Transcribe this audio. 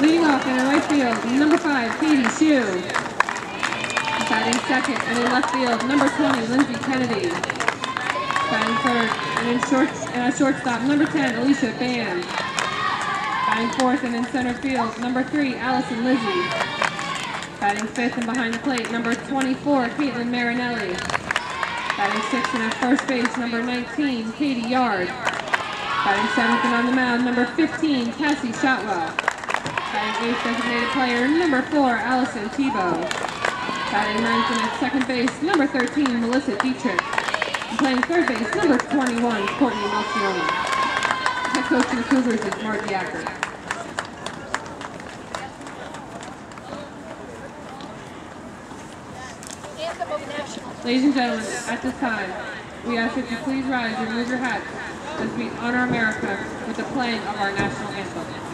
Leading off in right field, number five, Katie Shu. Batting second, and in left field, number 20, Lindsay Kennedy. Batting third, and in short and a shortstop, number 10, Alicia Band. Batting fourth and in center field, number three, Allison Lizzie. Batting fifth and behind the plate, number 24, Caitlin Marinelli. Batting sixth and at first base, number 19, Katie Yard. Batting seventh and on the mound, number 15, Cassie Shotwell. Batting eighth designated player, number four, Allison Tebow. Batting ninth and at second base, number 13, Melissa Dietrich. And playing third base, number 21, Courtney Malcione. Head coach of the Cougars is Marty Acker. Anthem of National. Ladies and gentlemen, at this time, we ask that you please rise and remove your hats as we honor America with the playing of our national anthem.